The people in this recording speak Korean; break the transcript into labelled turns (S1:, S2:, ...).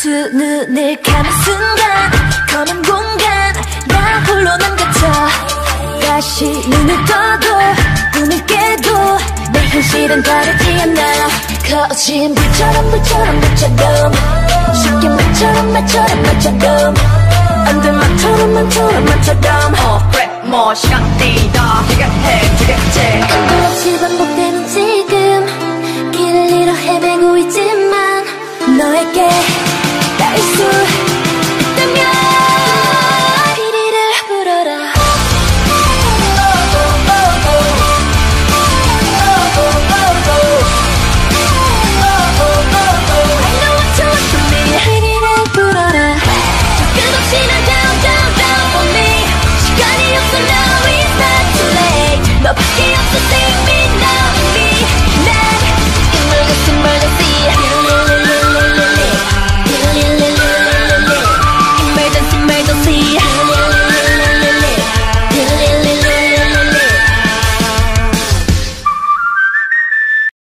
S1: 두 눈을 감은 순간 검은 공간 나 홀로 남겨져 다시 눈을 떠도 꿈을 깨도 내 현실은 다르지 않아 거진 불처럼 불처럼 불처럼. 쉽게 말처럼 말처럼 말처럼. 안돼 말처럼 말처럼 말처럼.
S2: 어 그래 뭐 시간 뛰다. 기각해 기각제.
S1: 끝도 없이 반복되는 지금. 길을 잃어 헤매고 있지만 너에게